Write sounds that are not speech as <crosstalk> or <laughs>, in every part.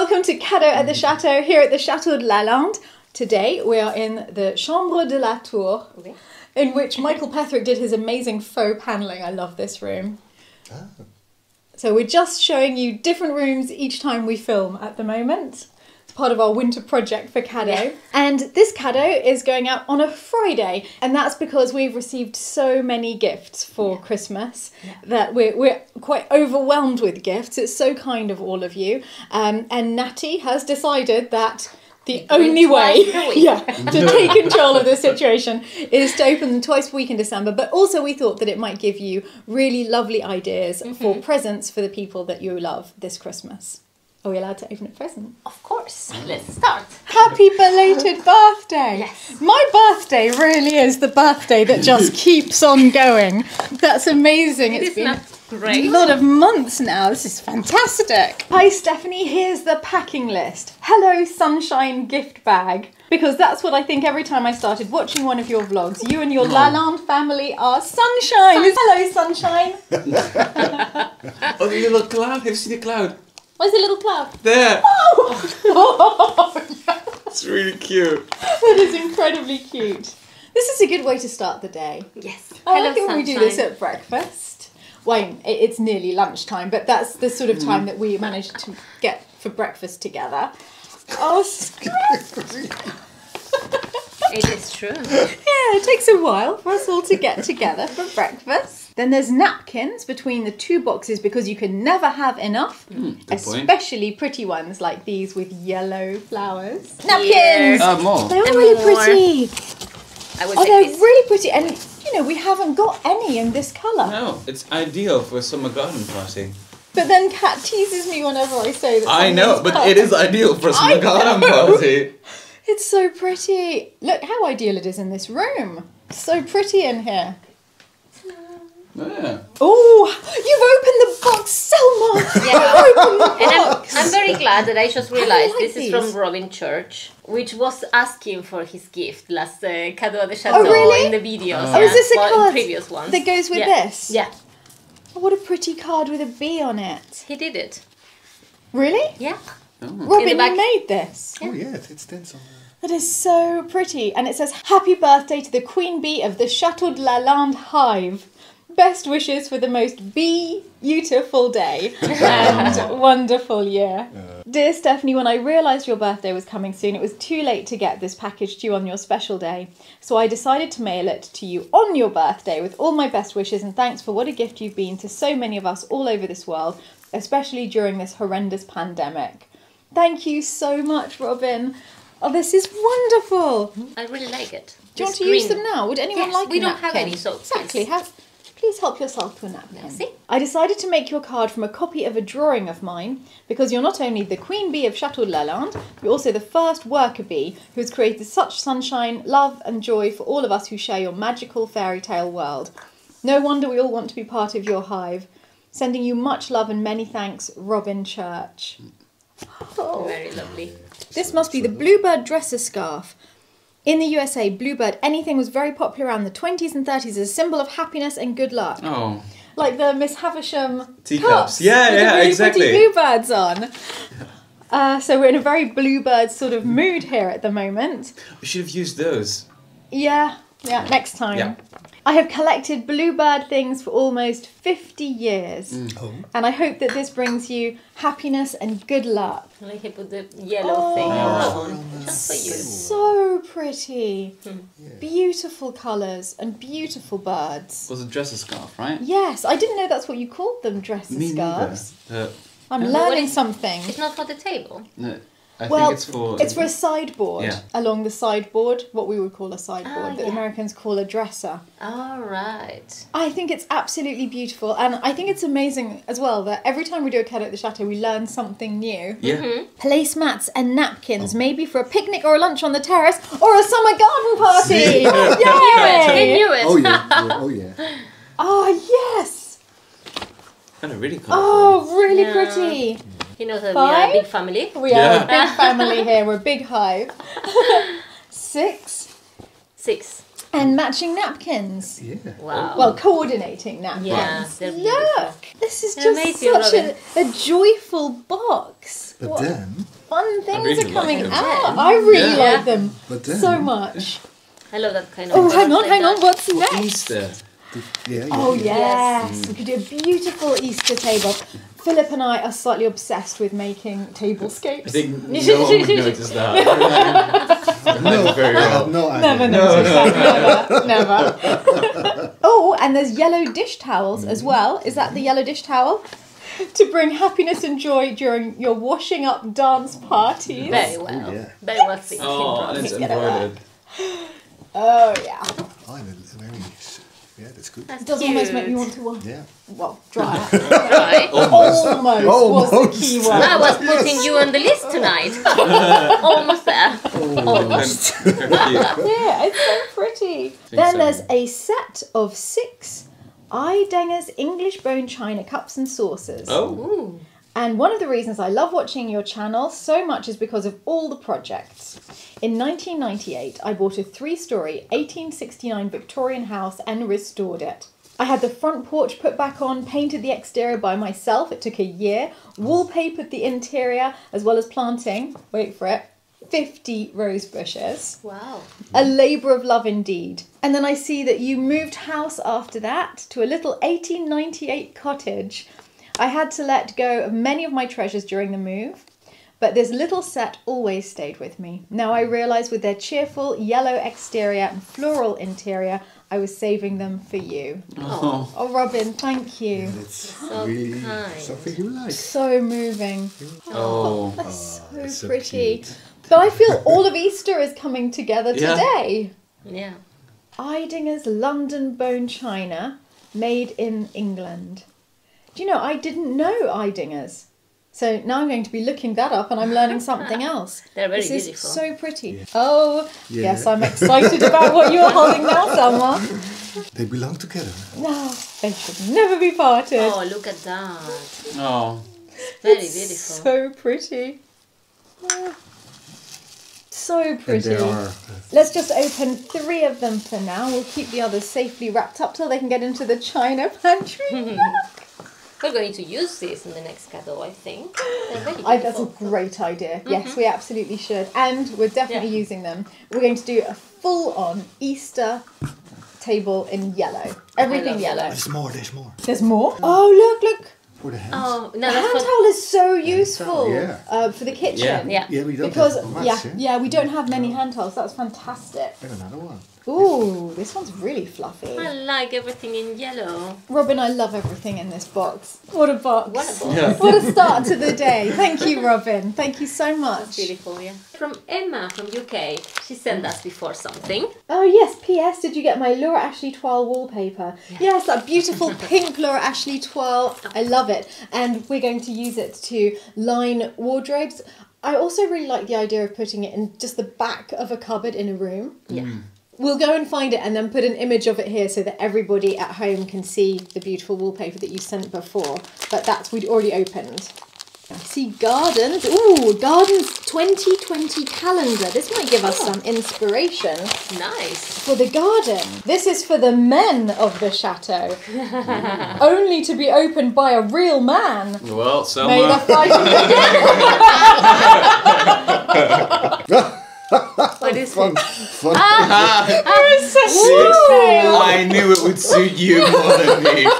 Welcome to Cadeaux at the mm. Chateau here at the Chateau de Lalande. Today we are in the Chambre de la Tour, in which Michael Petherick did his amazing faux paneling. I love this room. Ah. So we're just showing you different rooms each time we film at the moment. It's part of our winter project for Cadeaux. Yeah. And this Cadeaux is going out on a Friday, and that's because we've received so many gifts for Christmas that we're, we're quite overwhelmed with gifts. It's so kind of all of you. Um, and Natty has decided that the We're only way twice a <laughs> week. yeah, to <laughs> take control of this situation is to open them twice a week in December. But also, we thought that it might give you really lovely ideas for presents for the people that you love this Christmas. Are we allowed to open a present? Of course. Let's start. Happy belated <laughs> birthday! Yes. My birthday really is the birthday that just <laughs> keeps on going. That's amazing. It It's is been not a lot of months now. This is fantastic. Hi, Stephanie. Here's the packing list. Hello, Sunshine gift bag. Because that's what I think every time I started watching one of your vlogs. You and your Lalande family are sunshine. Hello, sunshine. <laughs> Oh, the little cloud. Have you seen the cloud? Where's the little cloud? There. Oh, <laughs> It's really cute. that is incredibly cute. This is a good way to start the day. Yes. I like it when we do this at breakfast. Well, it's nearly lunchtime, but that's the sort of time mm. that we managed to get for breakfast together. Oh, Scrappy. It is true. <laughs> Yeah, it takes a while for us all to get together for breakfast. Then there's napkins between the two boxes because you can never have enough, point. especially pretty ones like these with yellow flowers. Here. Napkins! Uh, more. They're And really more. pretty. I will Oh, they're this. really pretty, and you know we haven't got any in this colour. No, it's ideal for a summer garden party. But then Kat teases me whenever I say that. I know, something's but it is ideal for a I summer garden know. party. <laughs> It's so pretty. Look how ideal it is in this room. So pretty in here. Yeah. Oh, you've opened the box, Selmar. <laughs> Yeah. You've And I'm. I'm very glad that I just realized like this is these. from Robin Church, which was asking for his gift last uh, Cadeau de Chateau Oh, really? in the videos. Oh, is this a well, card previous ones. that goes with yeah. this? Yeah, Oh, what a pretty card with a bee on it. he did it. Really? Yeah. Oh. Robin, back- you made this. Oh yeah, it's it stands on. That is so pretty. And it says, Happy birthday to the queen bee of the Chateau de la Lalande hive. Best wishes for the most beautiful day and <laughs> wonderful year. Dear Stephanie, when I realised your birthday was coming soon, it was too late to get this package to you on your special day. So I decided to mail it to you on your birthday with all my best wishes and thanks for what a gift you've been to so many of us all over this world, especially during this horrendous pandemic. Thank you so much, Robin. Oh, this is wonderful. I really like it. Do you want This to use green. them now? Would anyone Yes, like we a don't have any, so exactly. Have, please help yourself to a napkin. Merci. I decided to make you a card from a copy of a drawing of mine because you're not only the queen bee of Chateau de Lalande, you're also the first worker bee who has created such sunshine, love, and joy for all of us who share your magical fairy tale world. No wonder we all want to be part of your hive. Sending you much love and many thanks, Robin Church. Oh. Very lovely. This must be the Bluebird dresser scarf. In the USA, Bluebird anything was very popular around the 20s and 30s as a symbol of happiness and good luck. Oh. Like the Miss Havisham Teacups. cups Yeah, yeah, really exactly. bluebirds on. Uh, so we're in a very bluebird sort of mood here at the moment. We should have used those. Yeah, yeah, next time. Yeah. I have collected bluebird things for almost 50 years. Oh. And I hope that this brings you happiness and good luck. Like he put the yellow thing Oh. around just for you. So pretty. Beautiful colours and beautiful birds. It was a dresser scarf, right? Yes, I didn't know that's what you called them, dresser Me scarves. neither. Uh, I'm learning What is- something. It's not for the table. no, I Well, think it's for. It's for a sideboard. Yeah. Along the sideboard, what we would call a sideboard, ah, but the yeah. Americans call a dresser. All right. I think it's absolutely beautiful, and I think it's amazing as well that every time we do a cat at the chateau, we learn something new. Yeah. Mm-hmm. Placemats and napkins, oh. maybe for a picnic or a lunch on the terrace or a summer garden party. <laughs> See? I <laughs> Yay! knew it. Oh yeah. yeah. Oh, <laughs> oh yeah. Oh yes! Kind of really colourful. Oh, really Yeah. pretty. He knows that we are a Five? big family. We are a big <laughs> family here. We're a big hive. <laughs> Six. Six. And matching napkins. Yeah. Wow. Well, coordinating napkins. Yeah, Look, this is just amazing, such a, a joyful box. But What then, fun things really are coming them. out. I really Yeah. like them but then. so much. I love that kind of. Oh, hang on, like hang on. What's next? Easter. Yeah, yeah. Oh yeah. yes, mm. we could do a beautiful Easter table. Philip and I are slightly obsessed with making tablescapes. I think <laughs> no one would notice that. No, <laughs> very well. no idea. Never No, noticed that. Never. Never. oh, and there's yellow dish towels as mm. well. Is that the yellow dish towel? <laughs> To bring happiness and joy during your washing up dance parties. Very well. yeah. Very well thinking. Oh, Ross. it's Get it embroidered. Oh yeah. Oh, and it's very. Yeah, that's good. That's It does almost make me want to wash. Yeah. Well, dry. <laughs> Right. Almost. Almost, was Almost. the key word. I was putting you on the list tonight. <laughs> Almost there. Almost. Very. <laughs> Yeah, it's so pretty. then so. there's a set of six Idengers English bone china cups and saucers. Oh. Ooh. And one of the reasons I love watching your channel so much is because of all the projects. In 1998, I bought a three story 1869 Victorian house and restored it. I had the front porch put back on, painted the exterior by myself, it took a year, wallpapered the interior, as well as planting, wait for it, 50 rose bushes. Wow. A labour of love indeed. And then I see that you moved house after that to a little 1898 cottage. I had to let go of many of my treasures during the move, but this little set always stayed with me. Now I realise with their cheerful yellow exterior and floral interior, I was saving them for you. Oh. Oh, Robin, thank you. It's So really kind. something you like. So moving. Oh. oh, oh that's ah, so that's so pretty. cute. But I feel all of Easter is coming together Yeah. today. Yeah. Idinger's London bone china, made in England. Do you know, I didn't know Idinger's. So now I'm going to be looking that up and I'm learning something <laughs> else. They're very this is beautiful. so pretty. Oh, Yeah. yes, I'm excited about what you're holding now, <laughs> Selmar. They belong together. No, they should never be parted. Oh, look at that. Oh. Very It's beautiful. So pretty. Ah. So And pretty. they are. uh, Let's just open three of them for now. We'll keep the others safely wrapped up till they can get into the china pantry. <laughs> We're going to use this in the next cadeau, I think. I, that's a great idea. Yes, we absolutely should. And we're definitely Yeah. using them. We're going to do a full on Easter table in yellow. Everything love yellow. There's more, there's more. There's more. Oh, look, look. For the hands. Oh, no, The hand towel is so useful yeah. uh, for the kitchen. Yeah. Yeah. Yeah, we don't Because have much, yeah, eh? yeah, we don't have many hand towels. That's fantastic. And another one. Ooh, this one's really fluffy. I like everything in yellow. Robin, I love everything in this box. What a box. What a box. Yeah. What a start to the day. Thank you, Robin. Thank you so much. Beautiful, yeah. From Emma from UK, she sent us before something. Oh yes, P.S. Did you get my Laura Ashley Twirl wallpaper? Yes, that beautiful <laughs> pink Laura Ashley Twirl. I love it, and we're going to use it to line wardrobes. I also really like the idea of putting it in just the back of a cupboard in a room. Yeah. Mm. We'll go and find it and then put an image of it here so that everybody at home can see the beautiful wallpaper that you sent before. But that's we'd already opened. I see gardens. Ooh, gardens 2020 calendar. This might give us oh. some inspiration Nice. for the garden. This is for the men of the chateau. <laughs> Only to be opened by a real man. Well, May the Selmar. fighting begin. What is Fun, it? fun. There is such See? detail. I knew it would suit you more than me. <laughs>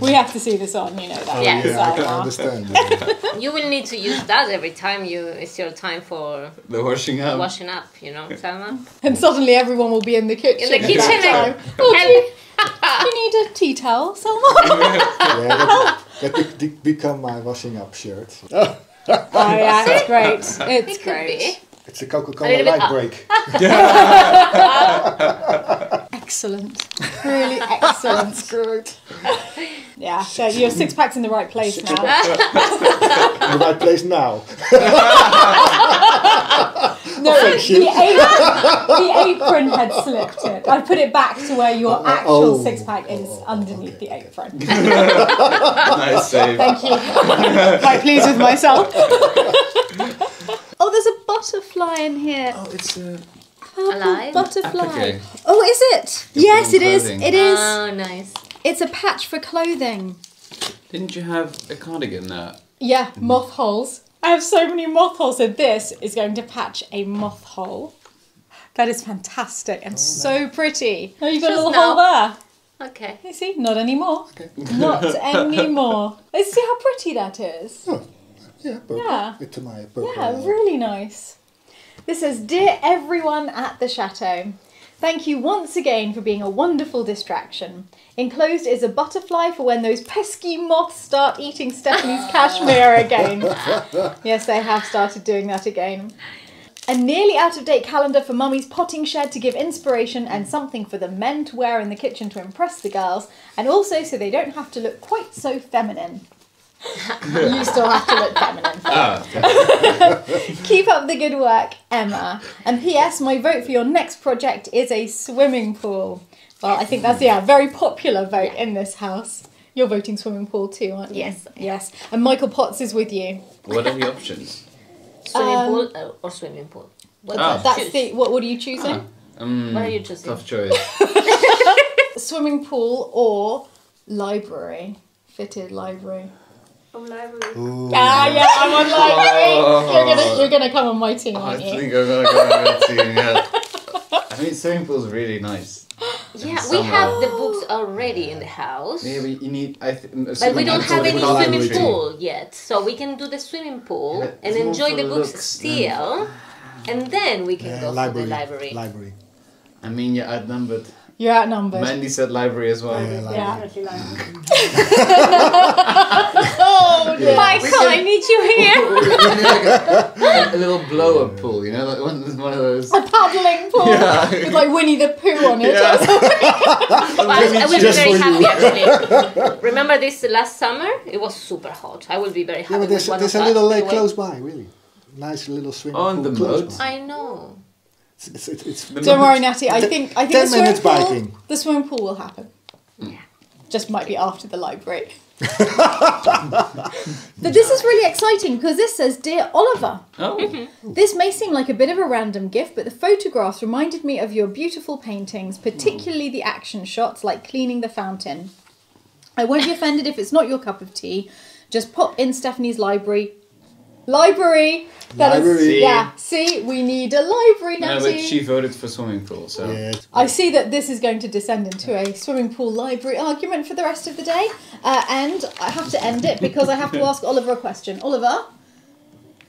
We have to see this on, you know that. Yeah. yeah, I can Selmar. understand. that. <laughs> You will need to use that every time you. It's your time for the washing up. washing up, you know, Selmar. <laughs> And suddenly everyone will be in the kitchen. In the at kitchen, that time. Oh, do you, do you need a tea towel, Selmar? yeah, that, that be, be- become my washing up shirt. Oh, oh yeah, it's great. It's It great. be. it's a Coca-Cola little bit light break. <laughs> <laughs> Excellent. Really <laughs> excellent. Good. Yeah, so your six pack's in the right place now. In the right place now. <laughs> No, the, apron, the apron had slipped it. I put it back to where your actual oh. six pack is Oh, underneath okay. the apron. <laughs> nice save. Thank you. Quite pleased with myself. oh, there's a butterfly butterfly in here. Oh, it's uh, Purple Alive? butterfly. applique. Oh, is it? Yes, it is. It is. Oh, nice. It's a patch for clothing. Didn't you have a cardigan there? Yeah, mm-hmm. moth holes. I have so many moth holes, so this is going to patch a moth hole. That is fantastic and oh, so pretty. Oh, you've got a Just little hole there. Okay. You see, not anymore. Okay. Not <laughs> anymore. Let's see how pretty that is. Oh, yeah, purple. Yeah. It's my. Yeah, really nice. This says, Dear everyone at the chateau, thank you once again for being a wonderful distraction. Enclosed is a butterfly for when those pesky moths start eating Stephanie's cashmere again. <laughs> yes, they have started doing that again. A nearly out of date calendar for Mummy's potting shed to give inspiration and something for the men to wear in the kitchen to impress the girls, and also so they don't have to look quite so feminine. You still have to look feminine. <laughs> Ah, <laughs> Keep up the good work, Emma. And P.S. My vote for your next project is a swimming pool. Well, I think that's yeah, a very popular vote in this house. You're voting swimming pool too, aren't you? Yes. Yes. And Michael Potts is with you. what are the options? Swimming Um, pool uh, or swimming pool? What Ah. do That's choose? the what? What are you choosing? Um, What are you choosing? Tough choice. <laughs> Swimming pool or library? Fitted library. Ooh. Ah, yeah, I'm on library. Oh. <laughs> You're gonna you're gonna come on my team, aren't you? think I'm gonna go on that <laughs> team. Yeah. I mean, swimming pool's really nice. <gasps> Yeah, we have the books already in the house. Yeah, but you need. I th- But we don't have any without swimming library. pool yet, so we can do the swimming pool Yeah, and enjoy the books looks still, and then we can Yeah, go library. for the library. Library. I mean, you're outnumbered. You're outnumbered. Mandy said library as well. Yeah, library. Yeah. <laughs> Definitely like Oh dear. Michael, I need you here. <laughs> a, a little blow up pool, you know, like one, one of those. A paddling pool Yeah. with like Winnie the Pooh on it. Yeah. Well, <laughs> I, I will be very happy you. actually. <laughs> Remember this last summer? It was super hot. I will be very happy Yeah, but there's, with one there's of a us. little lake close by, really. Nice little swimming On pool the close moat. by. I know. It's, it's, it's, it's Don't worry, Natty. I think I think Ten the swimming pool. The swimming pool will happen. Yeah. Just might be after the library. But this is really exciting because this says, "Dear Oliver." Oh, mm-hmm. This may seem like a bit of a random gift, but the photographs reminded me of your beautiful paintings, particularly the action shots like cleaning the fountain. I won't be offended if it's not your cup of tea. Just pop in Stephanie's library. Library! That is- Library. yeah, see, we need a library now. no, but she voted for swimming pool, so. yeah, I see that this is going to descend into a swimming pool library argument for the rest of the day. Uh, and I have to end it because I have to ask Oliver a question. Oliver,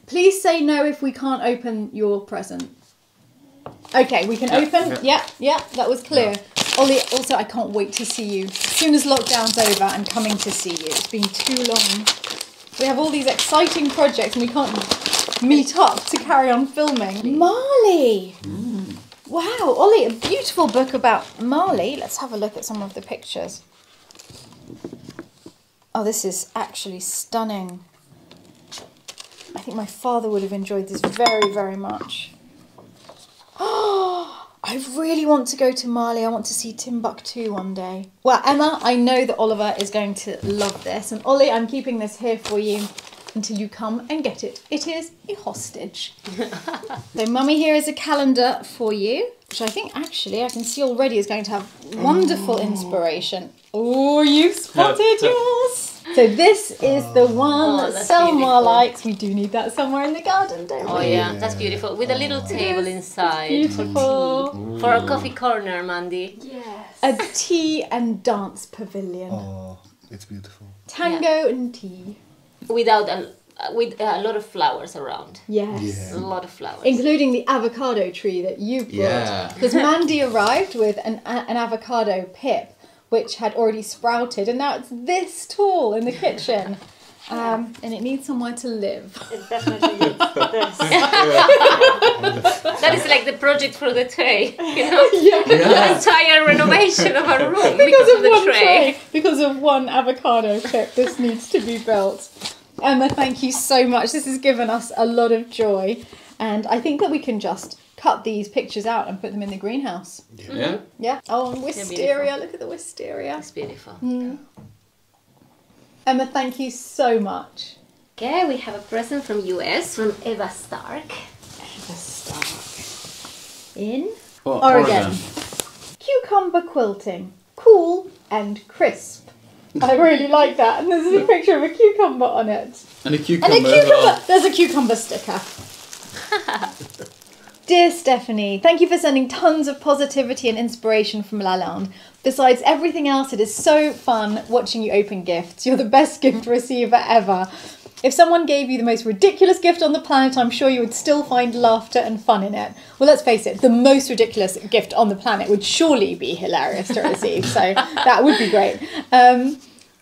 please say no if we can't open your present. Okay, we can Yeah, open. yeah. Yeah, yeah, that was clear. Ollie, also, I can't wait to see you. As soon as lockdown's over, I'm coming to see you. It's been too long. We have all these exciting projects and we can't meet up to carry on filming. Mali! Mm. Wow, Ollie, a beautiful book about Mali. Let's have a look at some of the pictures. Oh, this is actually stunning. I think my father would have enjoyed this very, very much. <gasps> Oh, I really want to go to Mali. I want to see Timbuktu one day. Well, Emma, I know that Oliver is going to love this. And Ollie, I'm keeping this here for you until you come and get it. It is a hostage. <laughs> so, Mummy, here is a calendar for you, which I think actually I can see already is going to have wonderful inspiration. Oh, you've spotted yours. So this is the oh, one Oh, that Selmar beautiful. likes. We do need that somewhere in the garden, don't oh, we? Oh yeah, that's beautiful. With a little table inside Beautiful. for a coffee corner, Mandy. Yes. A tea and dance pavilion. Oh, it's beautiful. Tango and tea. Without a with a lot of flowers around. Yes. Yeah. A lot of flowers. Including the avocado tree that you brought. Yeah. Because <laughs> Mandy arrived with an, an avocado pip, which had already sprouted, and now it's this tall in the kitchen. <laughs> Um, and it needs somewhere to live. It definitely needs <laughs> this. That is like the project for the tray. You know, yeah. the entire renovation of our room because, Because of of the one tray. tray, because of one avocado pip, this needs to be built. Emma, thank you so much. This has given us a lot of joy, and I think that we can just cut these pictures out and put them in the greenhouse. Yeah. Yeah. Mm-hmm. Oh, and wisteria. Look at the wisteria. It's beautiful. Mm. Emma, thank you so much. Okay, we have a present from US from Eva Stark. Eva Stark. In Or- Oregon. Cucumber quilting. Cool and crisp. I really like that. And there's a picture of a cucumber on it. And a cucumber. And a cucumber. well. There's a cucumber sticker. <laughs> Dear Stephanie, thank you for sending tons of positivity and inspiration from Lalande. Besides everything else, it is so fun watching you open gifts. You're the best gift receiver ever. If someone gave you the most ridiculous gift on the planet, I'm sure you would still find laughter and fun in it. Well, let's face it, the most ridiculous gift on the planet would surely be hilarious to receive, so <laughs> that would be great. Um,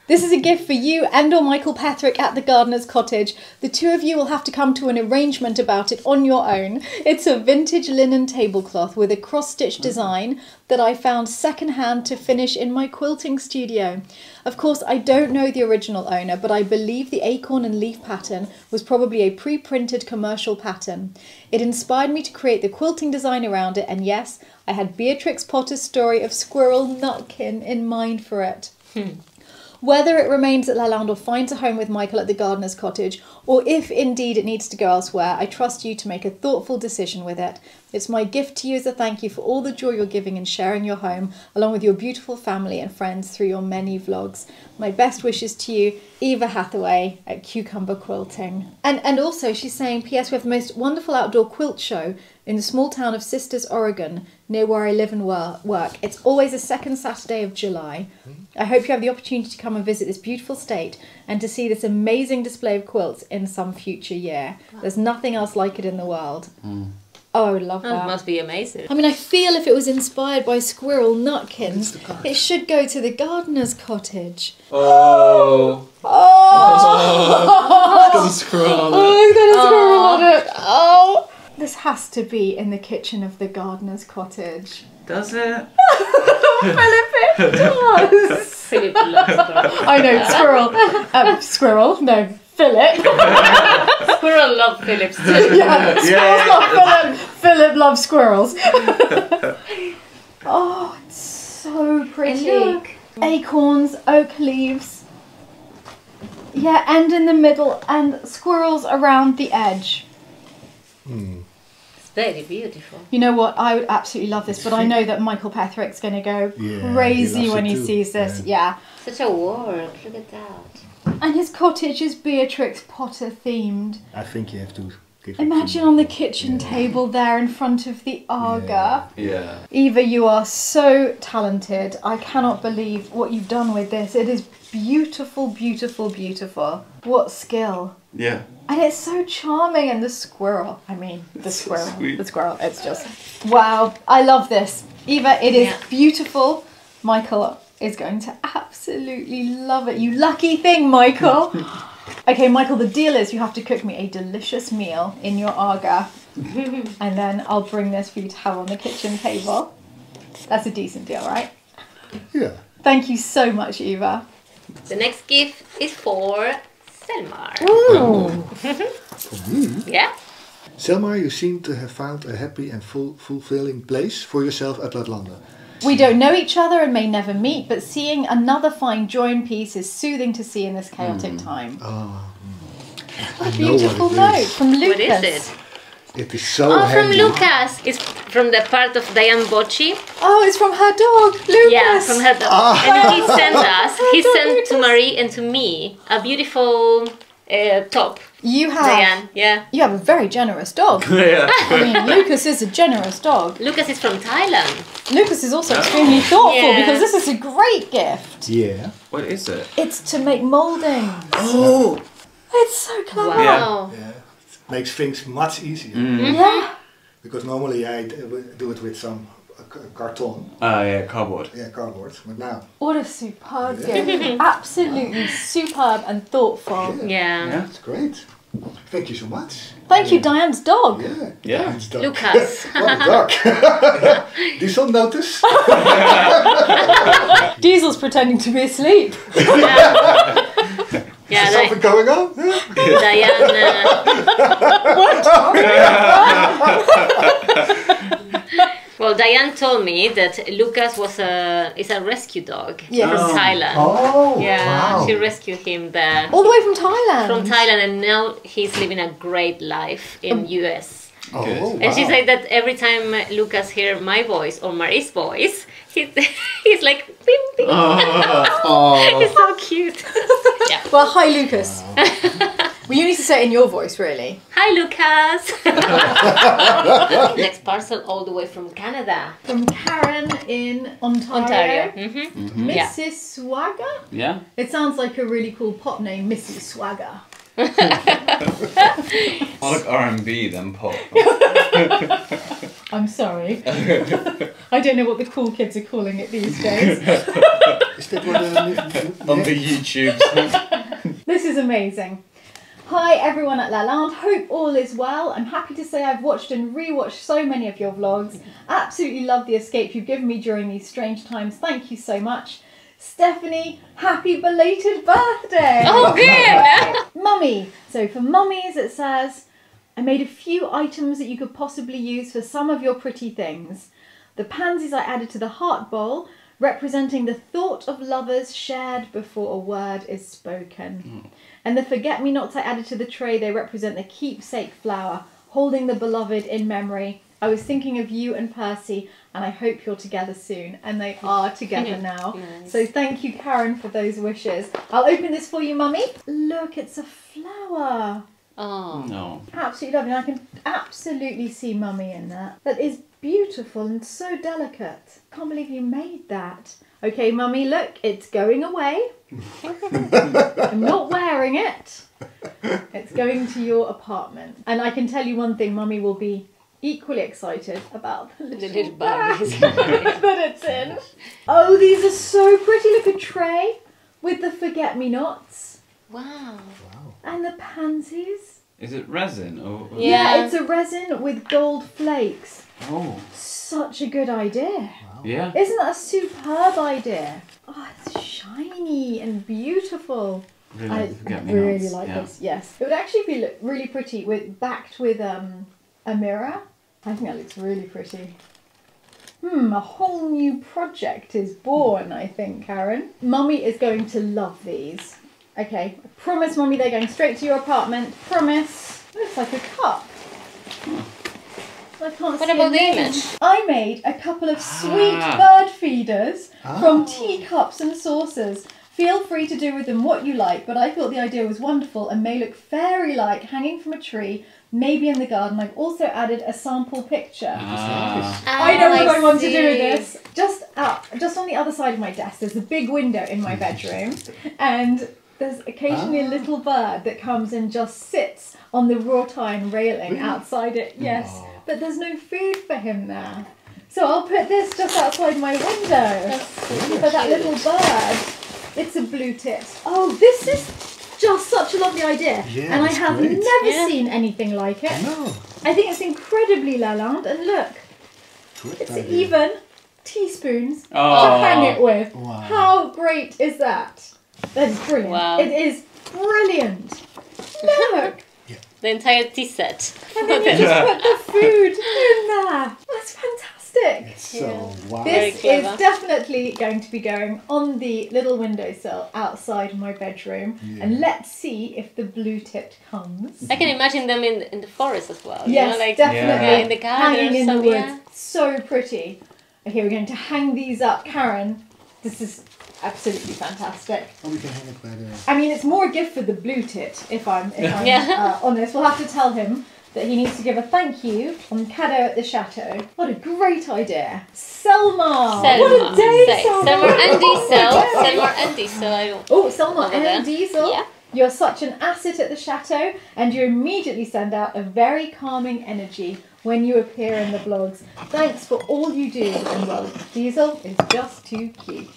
this is a gift for you and or Michael Patrick at the Gardener's Cottage. The two of you will have to come to an arrangement about it on your own. It's a vintage linen tablecloth with a cross-stitch design that I found secondhand to finish in my quilting studio. Of course, I don't know the original owner, but I believe the acorn and leaf pattern was probably a pre-printed commercial pattern. It inspired me to create the quilting design around it, and yes, I had Beatrix Potter's story of Squirrel Nutkin in mind for it. Hmm. Whether it remains at Lalande or finds a home with Michael at the gardener's cottage, or if indeed it needs to go elsewhere, I trust you to make a thoughtful decision with it. It's my gift to you as a thank you for all the joy you're giving in sharing your home, along with your beautiful family and friends through your many vlogs. My best wishes to you, Eva Hathaway at Cucumber Quilting. And and also she's saying, P.S. We have the most wonderful outdoor quilt show in the small town of Sisters, Oregon, near where I live and work. It's always the second Saturday of July. I hope you have the opportunity to come and visit this beautiful state and to see this amazing display of quilts in some future year. There's nothing else like it in the world. Mm. Oh, I would love oh, That that. must be amazing. I mean, I feel if it was inspired by Squirrel Nutkins, it should go to the gardener's cottage. Oh. Oh! <laughs> It's got a squirrel on it. Oh, it's got a squirrel. Oh! This has to be in the kitchen of the gardener's cottage. Does it? Philip, it does. Philip loves squirrel. I know, squirrel. Um, squirrel, no, Philip. <laughs> Squirrel love Phillips <laughs> too. Yeah, squirrels love Philip. Philip loves squirrels. <laughs> oh, it's so pretty. Look. Acorns, oak leaves. Yeah, and in the middle, and squirrels around the edge. It's very beautiful. You know what? I would absolutely love this, but I know that Michael Patrick's going to go Yeah, crazy loves when he too. sees this. Yeah. Yeah. Such a work. Look at that. And his cottage is Beatrix Potter themed. I think you have to Imagine on the kitchen Yeah. table there in front of the Aga. Yeah. Yeah. Eva, you are so talented. I cannot believe what you've done with this. It is beautiful, beautiful, beautiful. What skill. Yeah. And it's so charming and the squirrel. I mean, the so squirrel. sweet. The squirrel. It's just wow. I love this. Eva, it is Yeah. beautiful. Michael is going to absolutely love it. You lucky thing, Michael. <laughs> okay, Michael, the deal is you have to cook me a delicious meal in your Aga. <laughs> and then I'll bring this for you to have on the kitchen table. That's a decent deal, right? Yeah. Thank you so much, Eva. The next gift is for Selmar. Ooh. For me, <laughs> Yeah? Selmar, you seem to have found a happy and full, fulfilling place for yourself at Lalande. We don't know each other and may never meet, but seeing another fine join piece is soothing to see in this chaotic hmm. time. Oh, What a I know what beautiful note is. from Lucas. What is it? It is so Oh, from handy. Lucas. It's from the part of Diane Bocci. Oh, it's from her dog, Lucas. Yeah, from her dog. And he sent <laughs> us, he Oh, sent to Marie and to me a beautiful uh, top. You have Diane, yeah. you have a very generous dog. <laughs> yeah. I mean, Lucas is a generous dog. Lucas is from Thailand. Lucas is also extremely thoughtful Yeah. because this is a great gift. Yeah. What is it? It's to make moldings. Oh. It's so clever. Wow. Yeah. It makes things much easier. Yeah. Because normally I do it with some uh, carton, Ah, yeah, cardboard. yeah, cardboard. But now, What a superb gift. <laughs> Absolutely superb and thoughtful. Yeah. Yeah. it's great. Thank you so much. Thank you, Diane's dog. Yeah. Yeah. It's done. Lucas. what a dog. <laughs> Diesel notice? <laughs> Diesel's pretending to be asleep. Yeah, Is Di- something going on? Diane. Uh, <laughs> <laughs> well, Diane told me that Lucas was a is a rescue dog Yes. from Thailand. Oh, yeah, wow. she rescued him there All the way from Thailand. from Thailand, and now he's living a great life in US. Oh, Good. wow. And she said that every time Lucas hear my voice or Marie's voice, he, <laughs> he's like, bing, bing. Oh, <laughs> It's so cute. <laughs> Well, hi, Lucas. well, you need to say it in your voice, really. Hi, Lucas. Next parcel all the way from Canada. From Karen in Ontario. Ontario. hmm Yeah. Mrs. Swagger? Yeah. It sounds like a really cool pop name, Mrs. Swagger. More like R&B than pop. <laughs> I'm sorry. <laughs> I don't know what the cool kids are calling it these days. Is that what uh, <laughs> On the YouTubes. This is amazing. Hi everyone at Lalande, hope all is well. I'm happy to say I've watched and rewatched so many of your vlogs. Absolutely love the escape you've given me during these strange times. Thank you so much. Stephanie, happy belated birthday! Oh, good. <laughs> Mummy. So for mummies, it says, I made a few items that you could possibly use for some of your pretty things. The pansies I added to the heart bowl, representing the thought of lovers shared before a word is spoken. Hmm. And the forget me nots I added to the tray, they represent the keepsake flower, holding the beloved in memory. I was thinking of you and Percy, and I hope you're together soon. And they are together now. Nice. So thank you, Karen, for those wishes. I'll open this for you, Mummy. Look, it's a flower. Oh. No. Absolutely lovely. And I can absolutely see Mummy in that. That is beautiful and so delicate. Can't believe you made that. Okay, Mummy, look, it's going away. <laughs> I'm not wearing it. It's going to your apartment. And I can tell you one thing, Mummy will be equally excited about the The little, little bag bag <laughs> that it's in. Oh, these are so pretty. Look, a tray with the forget-me-nots Wow. and the pansies. Is it resin or? Yeah. yeah, it's a resin with gold flakes. Oh. Such a good idea. Yeah. Isn't that a superb idea? Oh, it's shiny and beautiful. Really I really nots, like yeah. this. Yes, it would actually be really pretty with backed with um a mirror. I think that looks really pretty. Hmm, a whole new project is born. I think Karen, Mummy is going to love these. Okay, I promise, Mummy, they're going straight to your apartment. Promise. Looks like a cup. I can't What see a about the image? I made a couple of sweet Ah. bird feeders Ah. from teacups and saucers. Feel free to do with them what you like, but I thought the idea was wonderful and may look fairy-like hanging from a tree, maybe in the garden. I've also added a sample picture. Ah. I know what I, want to do with this. Just out, just on the other side of my desk, there's a big window in my bedroom, and there's occasionally a Ah. little bird that comes and just sits on the wrought iron railing Really? outside it. Yes, Aw. but there's no food for him there. So I'll put this just outside my window for that little bird. It's a blue tit. Oh, this is just such a lovely idea, Yeah, and I have great. never Yeah. seen anything like it. No. I think it's incredibly Lalande, and look. Good It's idea. even teaspoons to Oh. hang it with. Wow. How great is that? That is brilliant. Wow. It is brilliant. Look, <laughs> The entire tea set. and then you just <laughs> put the food in there. That's fantastic. So, wow. This is definitely going to be going on the little windowsill outside my bedroom, Yeah. and let's see if the blue tit comes. I can imagine them in in the forest as well. Yes, you know, like definitely. yeah, in the garden hanging or in the woods. yeah. So pretty. Okay, we're going to hang these up. Karen, this is absolutely fantastic. Oh, we can hang it by the. I mean, it's more a gift for the blue tit, if I'm, if <laughs> I'm Yeah. uh, honest. We'll have to tell him that he needs to give a thank you on Cadeaux at the Chateau. What a great idea. Selmar! Selmar. What a day, Say, Selmar! Selmar and Diesel. What a day. Selmar and Diesel. I don't. Oh, Selmar and Diesel. Yeah. You're such an asset at the chateau, and you immediately send out a very calming energy when you appear in the blogs. Thanks for all you do, and well, Diesel is just too cute.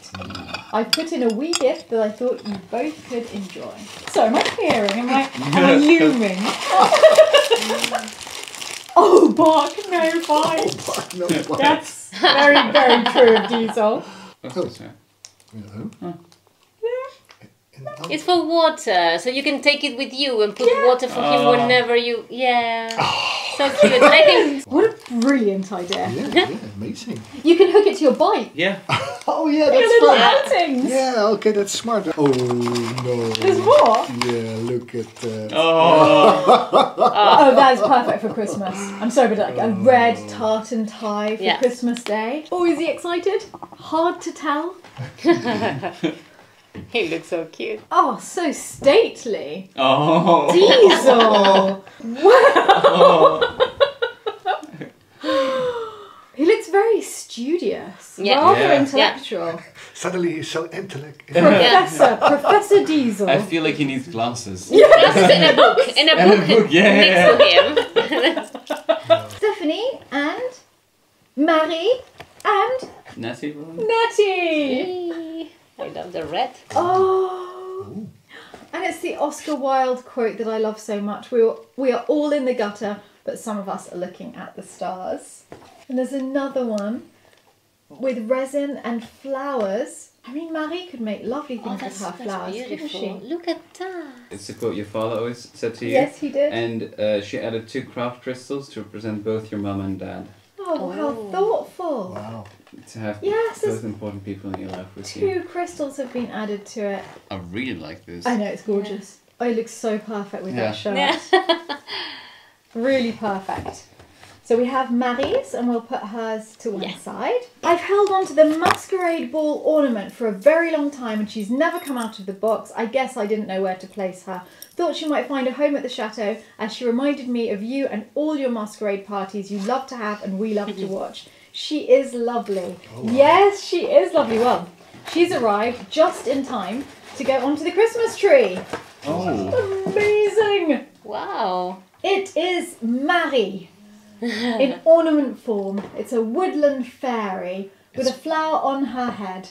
I put in a wee gift that I thought you both could enjoy. So, am I clearing? Am I, am I looming? oh, bark, no bite. Oh, no, what? That's very, very true of <laughs> Diesel. What's this? yeah? No. Huh. Oh, It's for water, so you can take it with you and put Yeah. water for him Oh. whenever you. Yeah. Oh. So cute. I think <laughs> What a brilliant idea. Yeah, yeah, amazing. You can hook it to your bike. <laughs> Yeah. Oh yeah, Your that's little smart. outings. Yeah, okay, that's smart. Oh no. There's more. Yeah, look at that. Oh. <laughs> Oh. oh, that is perfect for Christmas. I'm sorry, but like a oh. red tartan tie for Yeah. Christmas Day. Oh, is he excited? Hard to tell. <laughs> he looks so cute. Oh, so stately. Oh. Diesel. <laughs> Wow. <laughs> he looks very studious. Yeah. Rather Yeah. intellectual. Suddenly he's so intellect. Professor, Professor Diesel. I feel like he needs glasses. Glasses in a book. In a book, book, yeah, next to him. Stephanie and Marie and Natty one? Nettie. I love the red. Oh. And it's the Oscar Wilde quote that I love so much. We are, we are all in the gutter, but some of us are looking at the stars. And there's another one with resin and flowers. I mean, Marie could make lovely Oh, things that's, with her flowers, beautiful. couldn't she? Look at that. It's a quote your father always said to you. Yes, he did. And uh, she added two craft crystals to represent both your mum and dad. oh, how Oh. thoughtful. Wow. To have Yes, there's both important people in your life with you. Two crystals have been added to it. I really like this. I know, it's gorgeous. Oh, it looks so perfect with Yeah. that shirt. Yeah. <laughs> Really perfect. So we have Marie's and we'll put hers to one Yeah. side. I've held on to the masquerade ball ornament for a very long time and she's never come out of the box. I guess I didn't know where to place her. Thought she might find a home at the chateau as she reminded me of you and all your masquerade parties you love to have and we love to <laughs> watch. She is lovely. Oh, yes, she is lovely. Well, she's arrived just in time to go onto the Christmas tree. Oh. Amazing! Wow. It is Marie in <laughs> ornament form. It's a woodland fairy with a flower on her head.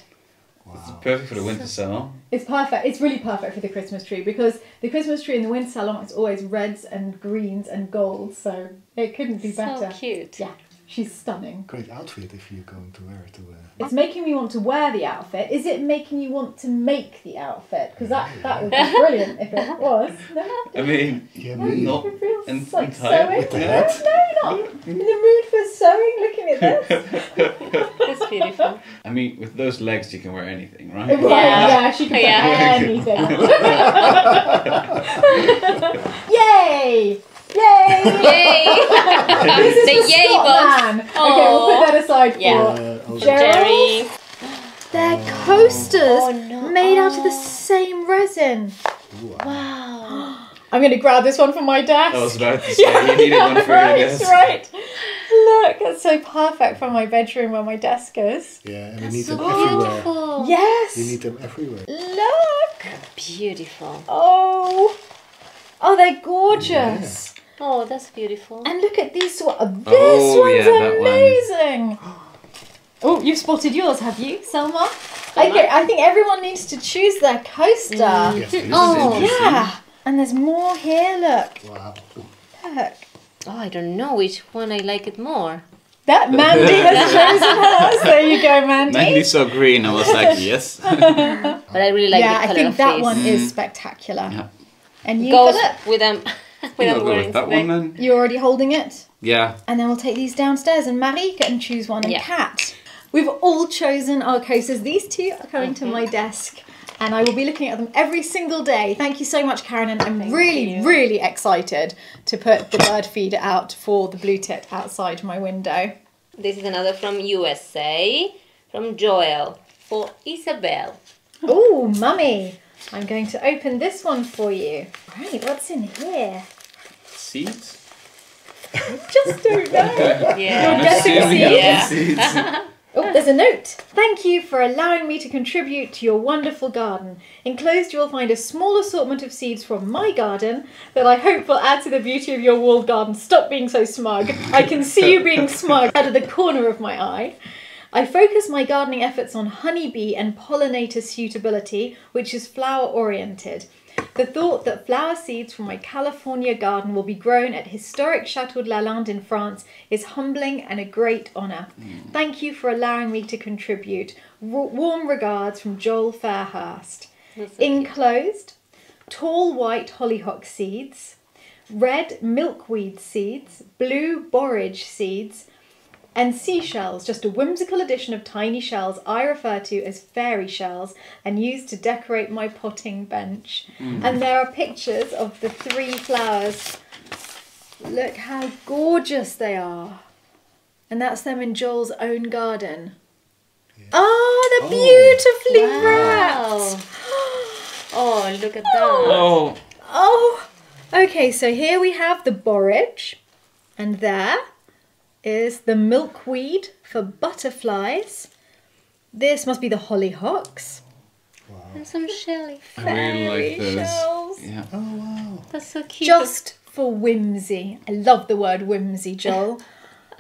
Wow. It's perfect for the winter salon. It's perfect. It's really perfect for the Christmas tree because the Christmas tree in the winter salon is always reds and greens and golds, so it couldn't be So better. cute. Yeah, she's stunning. Great outfit if you're going to wear it to uh, It's making me want to wear the outfit. Is it making you want to make the outfit? Because that, that would be brilliant if it was. <laughs> No? I mean, Yeah, No, me. not it feels en- like entire sewing. with the No, hat? No, not in the mood for sewing. Looking at this. <laughs> it's beautiful. I mean, with those legs, you can wear anything, right? Right, yeah. Yeah. she can put Yeah. anything. <laughs> Yay! Yay! Yay! <laughs> This is the the, yay Scott box. man. Okay, we'll put that aside Yeah. for Uh, also- Gerald. Jerry. They're coasters Oh, no. made out of the same resin. Wow. <gasps> I'm going to grab this one from my desk. I was about to say, you needed one for right, your desk. right. Look, that's so perfect for my bedroom where my desk is. Yeah, and we need so them everywhere. beautiful. Yes. We need them everywhere. Look. Beautiful. Oh. Oh, they're gorgeous. Oh, that's beautiful. And look at these one. Oh, this Oh, one's yeah, that one. amazing. <gasps> Oh, you've spotted yours, have you, Selmar? Okay, I think everyone needs to choose their coaster. Mm. Yes. Oh. Yeah. And there's more here. Look. Wow. Look. Oh, I don't know which one I like it more. That <laughs> Mandy has <laughs> chosen hers. There you go, Mandy. Mandy saw green. I was like, <laughs> yes. But I really like yeah, the I think that this. one is mm. spectacular. Yeah. And you, Goes Philip, with them. I'll without go with that one then. you're already holding it. Yeah. And then we'll take these downstairs and Marie can choose one and Yeah. Kat. We've all chosen our coasters. These two are coming to mm-hmm. my desk and I will be looking at them every single day. Thank you so much, Karen. And I'm Thank really, you. really excited to put the bird feeder out for the blue tit outside my window. This is another from USA, from Joel, for Isabel. Oh, mummy. I'm going to open this one for you. Right, what's in here? Seeds? Just don't <laughs> know. Yeah. You're guessing seeds. Yeah. seeds. <laughs> Oh, there's a note. Thank you for allowing me to contribute to your wonderful garden. Enclosed, you will find a small assortment of seeds from my garden that I hope will add to the beauty of your walled garden. Stop being so smug. I can see you being smug out of the corner of my eye. I focus my gardening efforts on honeybee and pollinator suitability, which is flower oriented. The thought that flower seeds from my California garden will be grown at historic Chateau de Lalande in France is humbling and a great honour. Mm. Thank you for allowing me to contribute. W- warm regards from Joel Fairhurst. That's so cute. Enclosed, tall white hollyhock seeds, red milkweed seeds, blue borage seeds, and seashells, just a whimsical addition of tiny shells I refer to as fairy shells and use to decorate my potting bench. Mm. And there are pictures of the three flowers. Look how gorgeous they are. And that's them in Joel's own garden. Ah, oh, they're beautifully wrapped. <gasps> Oh, look at that. Oh, Oh, okay. So here we have the borage, and there is the milkweed for butterflies. This must be the hollyhocks. And some shelly. I really like Fairy shells. Yeah. Oh wow. That's so cute. Just for whimsy. I love the word whimsy, Joel.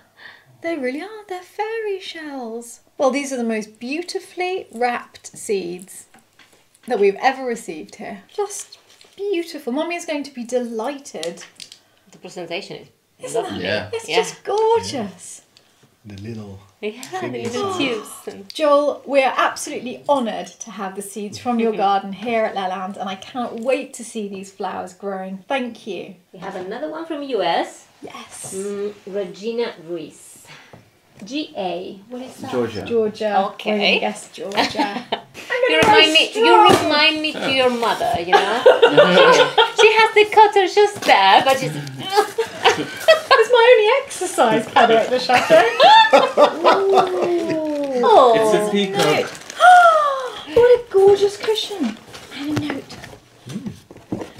<laughs> they really are. They're fairy shells. Well, these are the most beautifully wrapped seeds that we've ever received here. Just beautiful. Mummy is going to be delighted. the presentation is Isn't lovely. Yeah. It's Yeah. just gorgeous. The little. Yeah, the little tubes. And Joel, we are absolutely honoured to have the seeds from your <laughs> garden here at Lalande, and I cannot wait to see these flowers growing. Thank you. we have another one from US. Yes. Mm, Regina Ruiz. GA. What is that? Georgia. Georgia. Okay. Yes, Georgia. <laughs> You remind me. You remind me to your mother. You know. <laughs> she has the cutter just there, but she's. My only exercise caddy at the chateau. Oh. It's a oh, peacock. <gasps> what a gorgeous cushion. And a note. Hmm.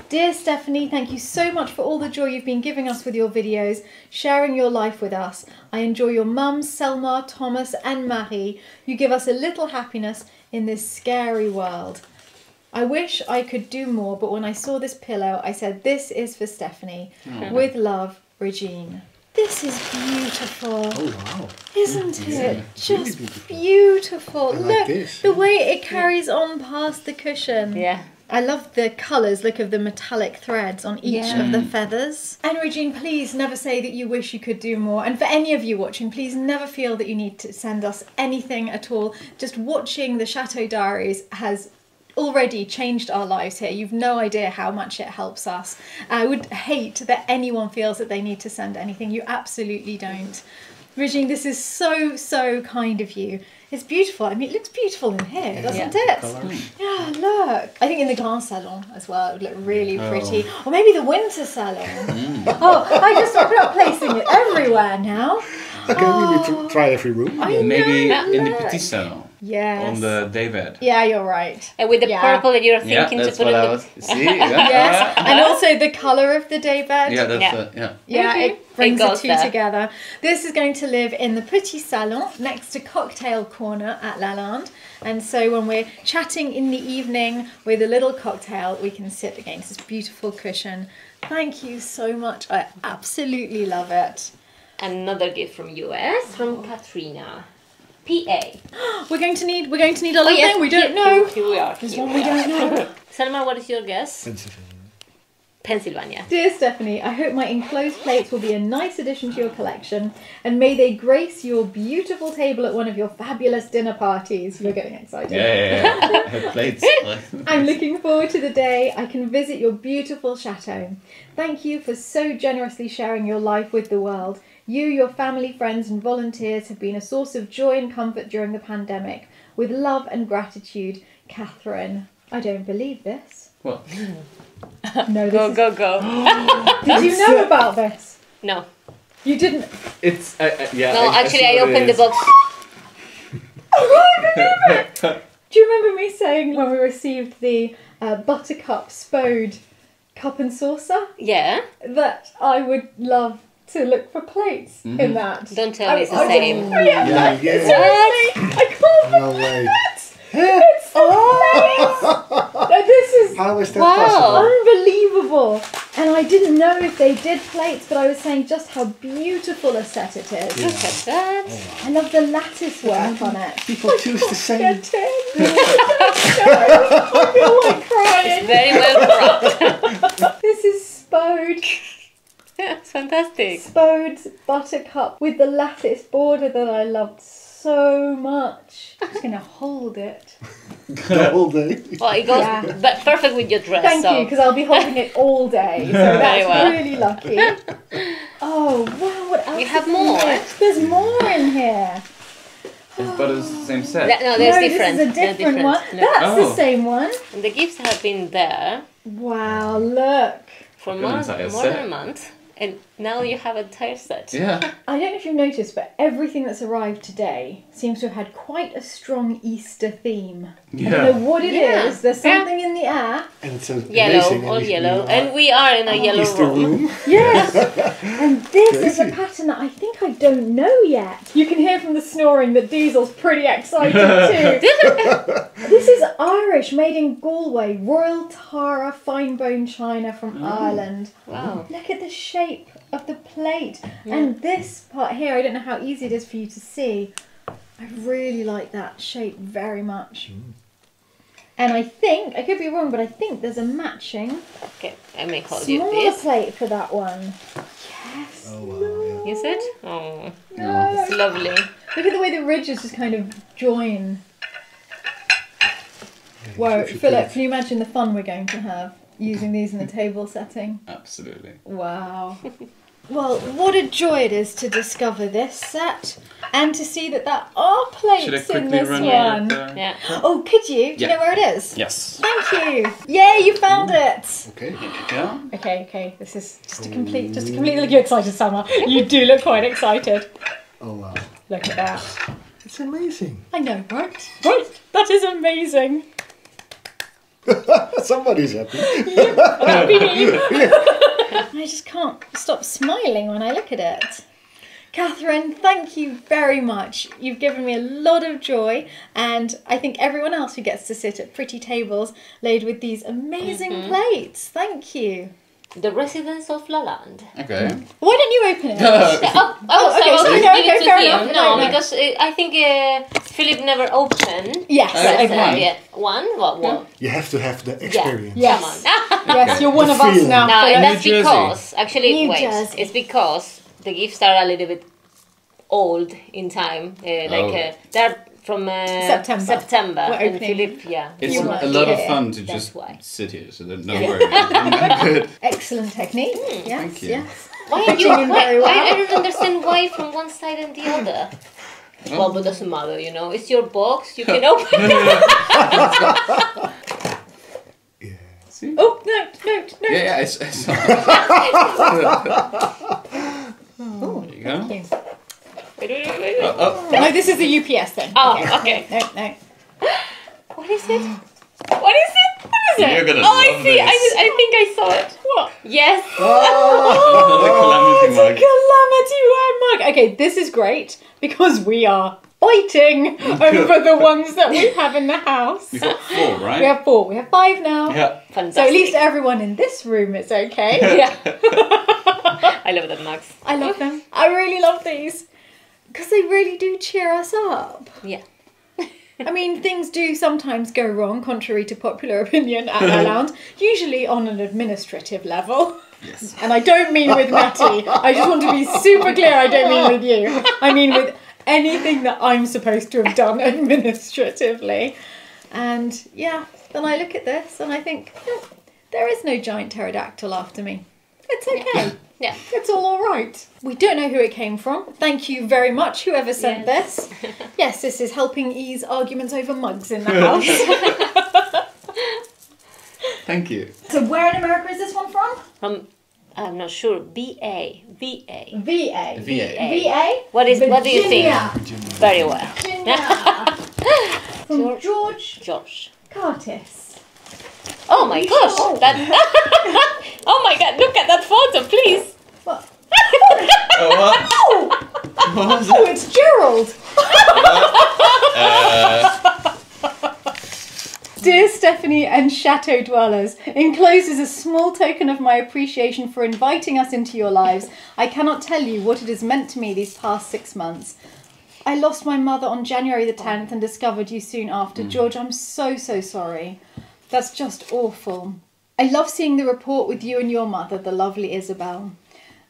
Dear Stephanie, thank you so much for all the joy you've been giving us with your videos, sharing your life with us. I enjoy your mums, Selmar, Thomas, and Marie. You give us a little happiness in this scary world. I wish I could do more, but when I saw this pillow, I said, This is for Stephanie. Oh. With love, Regine. This is beautiful. Oh wow. Isn't Yeah, it? really Just beautiful. beautiful. I like Look, this. the way it carries on past the cushion. Yeah. I love the colours, look of the metallic threads on each Yeah. of the feathers. And Regine, please never say that you wish you could do more. And for any of you watching, please never feel that you need to send us anything at all. Just watching the Chateau Diaries has already changed our lives here. You've no idea how much it helps us. I would hate that anyone feels that they need to send anything. You absolutely don't. Regine, this is so, so kind of you. It's beautiful. I mean, it looks beautiful in here, doesn't it? Hmm. Yeah, look. I think in the Grand Salon as well, it would look really Oh. pretty. Or maybe the Winter Salon. Hmm. <laughs> Oh, I just started up placing it everywhere now. Okay, we will tr- oh. try every room. I Maybe know, in the petit salon Yes. on the daybed. Yeah, you're right. And with the Yeah. purple that you're Yeah, thinking to put what in the. was. <laughs> See? Yeah. Yes, <laughs> and also the colour of the day bed. Yeah, that's Yeah. uh, yeah. Yeah, Mhm. it brings It the two there. together. This is going to live in the Petit Salon next to Cocktail Corner at Lalande. And so when we're chatting in the evening with a little cocktail, we can sit against this beautiful cushion. Thank you so much. I absolutely love it. Another gift from US from Katrina. PA. <gasps> We're going to need we're going to need a oh, little yes, thing we don't here- know. Here we are. There's here one we are. don't know. <laughs> Selmar, what is your guess? Pennsylvania. Pennsylvania. Dear Stephanie, I hope my enclosed plates will be a nice addition to your collection and may they grace your beautiful table at one of your fabulous dinner parties. You're getting excited. Yeah, yeah, yeah. <laughs> Plates. I'm looking forward to the day I can visit your beautiful chateau. Thank you for so generously sharing your life with the world. You, your family, friends, and volunteers have been a source of joy and comfort during the pandemic. With love and gratitude, Catherine. I don't believe this. What? <laughs> No, this Go, is- go, go. <gasps> Did you know about this? No. You didn't. It's uh, uh, yeah. No, I, actually, see I what it opened the is. box. <laughs> <laughs> Do you remember me saying when we received the uh, Buttercup Spode cup and saucer Yeah. that I would love to look for plates in mm-hmm. that? Don't tell I- me it's the I same. didn't- Oh, yeah. Yeah, yeah. Seriously, I can't No way. <gasps> It's so nice. Now, this is How is that Wow. possible? unbelievable. And I didn't know if they did plates, but I was saying just how beautiful a set it is. Look at that. Oh, I love the lattice work on it. People choose the same. Get. I feel like crying. Very well cropped. <laughs> This is Spode. Yeah, it's <laughs> fantastic. Spode's buttercup with the lattice border that I loved so much. I'm just gonna hold it. the whole day. Well, it goes Yeah. but perfect with your dress. Thank so. you, because I'll be holding it all day. So <laughs> that's well. really lucky. Oh wow! What else? You have is more? here? There's more in here. But it's the same set. Th- no, there's no, different. This is a They're different, one. No. That's Oh. the same one. And the gifts have been there Wow! Look. for Good more, more than a month, and now you have a entire set. Yeah. <laughs> I don't know if you've noticed, but everything that's arrived today seems to have had quite a strong Easter theme. I don't Yeah. know what it is. Yeah. There's Yeah. something in the air. And it's a Yellow, amazing. all and we- yellow, we and are we are in a yellow Easter room. room. <laughs> Yes. and this is a pattern that I think I don't know yet. You can hear from the snoring that Diesel's pretty excited <laughs> too. This is Irish, made in Galway, Royal Tara fine bone china from oh. Ireland. Wow. Look at the shape of the plate. And this part here, I don't know how easy it is for you to see. I really like that shape very much. Mm. And I think, I could be wrong, but I think there's a matching Okay, I may hold you smaller this. plate for that one. Yes. Oh wow! Is it? Oh, No. it's lovely. Look at the way the ridges just kind of join. Yeah. Whoa, Philip, can you imagine the fun we're going to have using these in the <laughs> table setting? Absolutely. Wow. Well, what a joy it is to discover this set and to see that there are plates in quickly this run one. you the... Uh, yeah. Oh, could you? Do you know where it is? Yes. Thank you. Yay, you found it. Okay. Yeah. Okay, okay. This is just a oh. complete, just a completely. Look, you're excited, Summer. You do look quite excited. Oh wow! Look at that. It's amazing. I know, right? Right. That is amazing. <laughs> Somebody's happy. Happy me. <laughs> I just can't stop smiling when I look at it. Catherine, thank you very much. You've given me a lot of joy, and I think everyone else who gets to sit at pretty tables laid with these amazing mm-hmm. plates. Thank you. The Residence of Lalande. Okay. Why don't you open it? <laughs> Oh, oh, okay, so I sorry, going to no, give okay, fair to enough. No, No, no. because uh, I think uh, Philip never opened. yes, Uh, open present it. One? What? What? You have to have the experience. Yes. Come on. <laughs> Yes, you're one The of us feeling. now. No, and that's Jersey. because actually New wait, Jersey. it's because the gifts are a little bit old in time. Uh, like Oh. uh, they're from uh, September. September, We're and opening. Philip. It's a, want- a lot of fun to just why. sit here, so that no worries. I'm. <laughs> Excellent technique. yes, thank you. yes. Why are you? Why, well. I, I don't understand why from one side and the other. Well, but doesn't matter, you know. It's your box. You can <laughs> open it. <laughs> See? Oh no, no, no. Yeah, yeah, it's, it's there you go. Thank you. Wait, wait, wait, wait. Oh, oh. No, this is the UPS thing. Oh, okay. No, no. What is it? What is it? What is it? You're gonna oh, I love see. I, this. I think I saw it. What? Yes. Oh. <laughs> Another oh, calamity mug. Calamity mug. Okay, this is great because we are fighting <laughs> over the ones that we have in the house. You've got four, right? We have four. We have five now. Yeah. Fantastic. So at least everyone in this room is okay. <laughs> Yeah. I love that, mugs. I love them. I really love these because they really do cheer us up. Yeah. <laughs> I mean, things do sometimes go wrong, contrary to popular opinion at Around, <laughs> usually on an administrative level. Yes. And I don't mean with Matty. I just want to be super clear I don't mean with you. I mean with anything that I'm supposed to have done administratively. And yeah, then I look at this and I think, "Hmm, there is no giant pterodactyl after me. It's okay. <laughs> Yeah. It's all alright. We don't know who it came from. Thank you very much, whoever sent this. <laughs> Yes, this is helping ease arguments over mugs in the house. <laughs> Thank you. so, where in America is this one from? From I'm not sure. B A V A. VA. VA. VA? What is? What do you think? Virginia. Very well, Virginia. from George George. Curtis. Oh my gosh! sure? That. <laughs> oh my God! Look at that photo, please. What? Oh, what? <laughs> Oh! What was Oh, it's Gerald! Uh, Dear Stephanie and Chateau Dwellers, enclosed is a small token of my appreciation for inviting us into your lives. I cannot tell you what it has meant to me these past six months. I lost my mother on January the 10th and discovered you soon after. George, I'm so, so sorry. That's just awful. I love seeing the report with you and your mother, the lovely Isabel.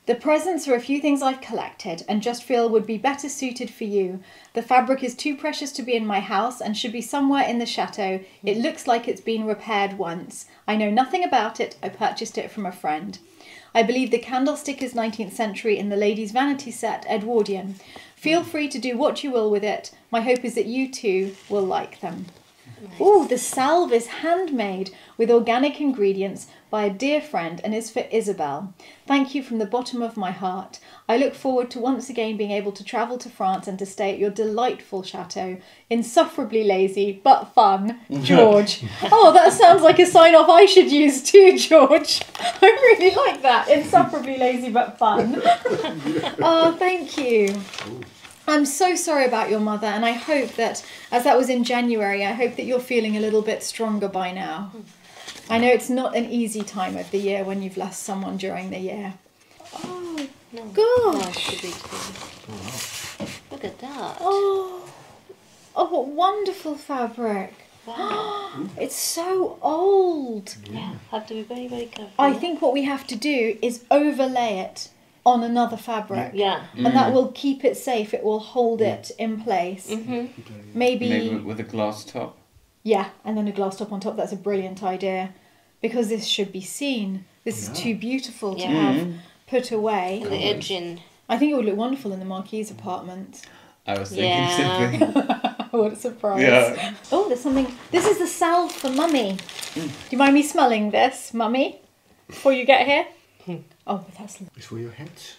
The presents are a few things I've collected and just feel would be better suited for you. The fabric is too precious to be in my house and should be somewhere in the chateau. It looks like it's been repaired once. I know nothing about it. I purchased it from a friend. I believe the candlestick is 19th century in the ladies' vanity set, Edwardian. Feel free to do what you will with it. My hope is that you too will like them. Oh, the salve is handmade with organic ingredients by a dear friend and is for Isabel. Thank you from the bottom of my heart. I look forward to once again being able to travel to France and to stay at your delightful chateau. Insufferably lazy, but fun. <laughs> George. oh, that sounds like a sign off I should use too, George. <laughs> I really like that. Insufferably lazy, but fun. oh, <laughs> thank you. I'm so sorry about your mother, and I hope that, as that was in January, I hope that you're feeling a little bit stronger by now. I know it's not an easy time of the year when you've lost someone during the year. Oh, No. gosh. It's a bit- Look at that. Oh, oh, what wonderful fabric. Wow. <gasps> It's so old. yeah, have to be very, very careful. I think what we have to do is overlay it on another fabric. Yeah. Mm. And that will keep it safe, it will hold mm. it in place. Mm-hmm. Maybe Maybe with a glass top. Yeah, and then a glass top on top. That's a brilliant idea because this should be seen. This is too beautiful to Yeah. have mm. put away. And the edging. I think it would look wonderful in the Marquise apartment. I was thinking Yeah. something. <laughs> what a surprise. Yeah. Oh, there's something. This is the salve for Mummy. Do you mind me smelling this, Mummy, before you get here? <laughs> Oh, but that's. It's for your hands.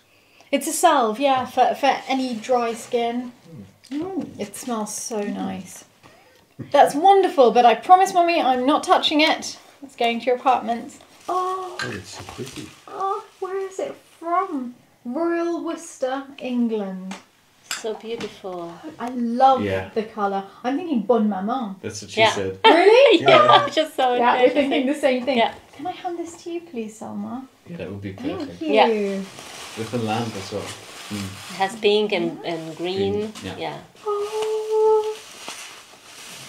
It's a salve, yeah, for, for any dry skin. Mm, it smells so nice. That's wonderful, but I promise, Mummy, I'm not touching it. It's going to your apartment. Oh, Oh, it's so pretty. oh, where is it from? Royal Worcester, England. So beautiful. I love Yeah. the colour. I'm thinking Bonne Maman. That's what she Yeah. said. Really? <laughs> Yeah, I just so it. Yeah, there. we're thinking the same thing. Yeah. Can I hand this to you, please, Selmar? Yeah, that would be Thank perfect. you. Yeah. With the lamp as well. Mm. It has pink and, and green. Green, yeah. yeah. Oh.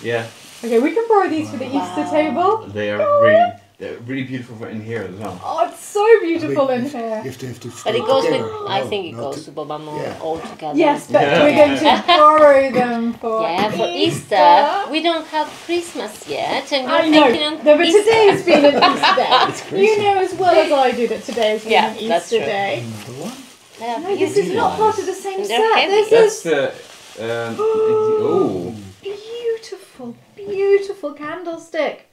Yeah, Okay, we can borrow these for the Easter Wow. table. they are really, they're really beautiful for in here as well. Oh, it's so beautiful Wait, in You here. have to have to. But it stay goes with, together. I No, think it goes to- to Bonne Maman yeah. all together. Yes, but Yeah. we're going to <laughs> borrow them for Yeah, for Easter. We don't have Christmas yet, and you're I know. thinking on No, but Easter. today's been an <laughs> Easter day. It's. You know as well as I do that today's been Yeah, an Easter true. day. Another one. No, this is not part of the same And set. This is the. Um, oh. <gasps> beautiful, beautiful candlestick.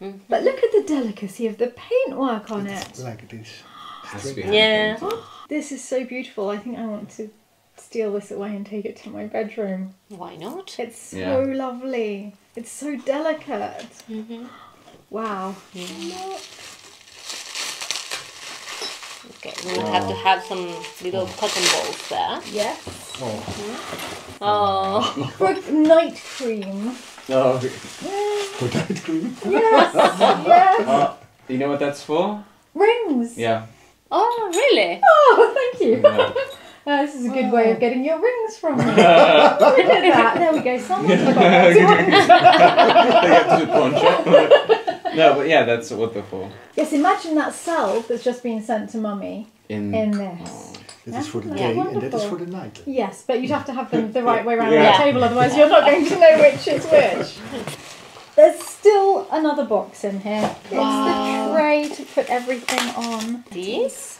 Mhm. But look at the delicacy of the paintwork on it. Like this. Has to be Yeah. This is so beautiful. I think I want to steal this away and take it to my bedroom. Why not? It's so Yeah. lovely. It's so delicate. Mm-hmm. Wow. Okay, we will have to have some little cotton balls there. Yes. Oh, For night cream. Oh. For night cream. Yes. yes. Uh, you know what that's for? Rings. Yeah. oh, really? Oh, thank you. Yeah. <laughs> Uh, this is a good way of getting your rings from me. <laughs> Look at that. There we go. Someone's got those they get to the pawn <laughs> no, but yeah, that's what they're for. Yes, imagine that salve that's just been sent to mummy In. in this. That is for the Yeah, day and that is for the night. Yes, but you'd have to have them the right way around Yeah. the table, otherwise you're not going to know which is which. There's still another box in here. It's the tray to put everything on. This.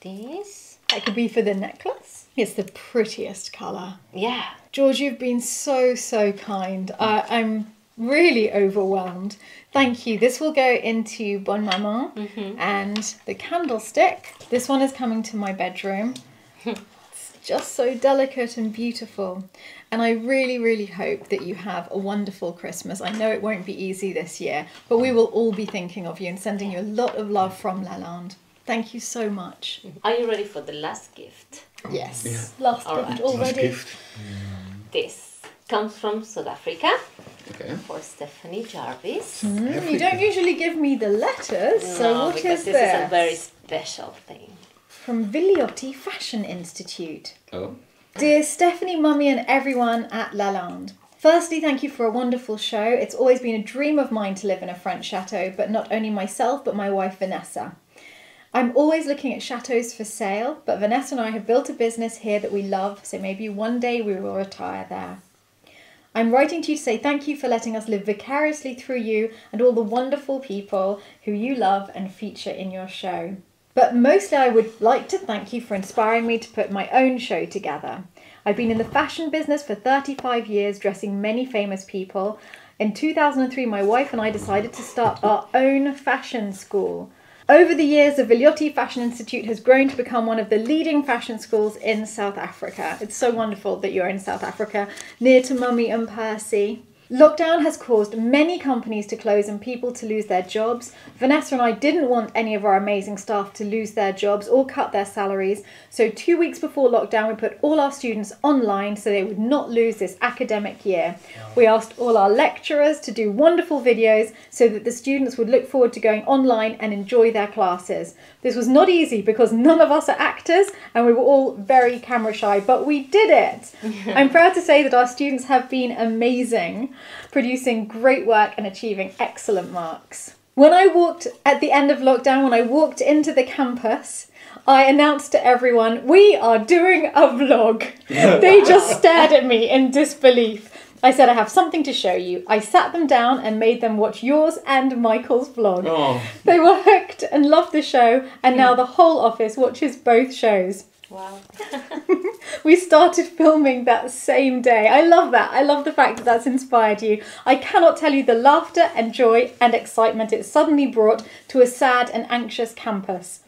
This. That could be for the necklace. It's the prettiest colour. Yeah. George, you've been so, so kind. Uh, I'm really overwhelmed. Thank you. This will go into Bonne Maman mm-hmm. and the candlestick. This one is coming to my bedroom. <laughs> it's just so delicate and beautiful. And I really, really hope that you have a wonderful Christmas. I know it won't be easy this year, but we will all be thinking of you and sending you a lot of love from Lalande. Thank you so much. Are you ready for the last gift? Yes. Last All gift right. Last already. gift. This comes from South Africa Okay. for Stephanie Jarvis. Mm, you don't usually give me the letters, so no, what because is this this? is a very special thing. From Villioti Fashion Institute. Oh. Dear Stephanie, Mummy, and everyone at Lalande. Firstly, thank you for a wonderful show. It's always been a dream of mine to live in a French chateau, but not only myself, but my wife Vanessa. I'm always looking at chateaus for sale, but Vanessa and I have built a business here that we love, so maybe one day we will retire there. I'm writing to you to say thank you for letting us live vicariously through you and all the wonderful people who you love and feature in your show. But mostly, I would like to thank you for inspiring me to put my own show together. I've been in the fashion business for 35 years, dressing many famous people. In 2003, my wife and I decided to start our own fashion school. Over the years, the Villioti Fashion Institute has grown to become one of the leading fashion schools in South Africa. It's so wonderful that you're in South Africa, near to Mummy and Percy. Lockdown has caused many companies to close and people to lose their jobs. Vanessa and I didn't want any of our amazing staff to lose their jobs or cut their salaries, so two weeks before lockdown, we put all our students online so they would not lose this academic year. We asked all our lecturers to do wonderful videos so that the students would look forward to going online and enjoy their classes. This was not easy because none of us are actors and we were all very camera shy, but we did it. <laughs> I'm proud to say that our students have been amazing, producing great work and achieving excellent marks. When I walked at the end of lockdown, when I walked into the campus, I announced to everyone, We are doing a vlog. <laughs> they just stared at me in disbelief. I said, I have something to show you. I sat them down and made them watch yours and Michael's vlog. Oh, They were hooked and loved the show, and now the whole office watches both shows. Wow. <laughs> We started filming that same day. I love that. I love the fact that that's inspired you. I cannot tell you the laughter and joy and excitement it suddenly brought to a sad and anxious campus.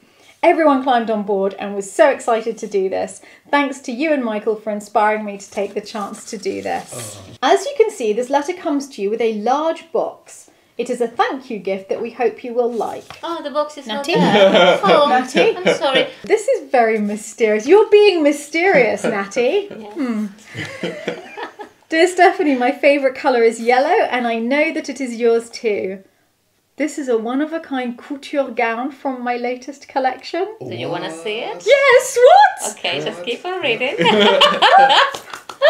Everyone climbed on board and was so excited to do this. Thanks to you and Michael for inspiring me to take the chance to do this. Oh. As you can see, this letter comes to you with a large box. It is a thank you gift that we hope you will like. Oh, the box is Natty? not there. <laughs> Oh, Natty? I'm sorry. <laughs> This is very mysterious. You're being mysterious, Natty. <laughs> Yes. Dear Stephanie, my favourite colour is yellow, and I know that it is yours too. This is a one of a kind couture gown from my latest collection. Do you want to see it? Yes, what? Okay, just keep on reading.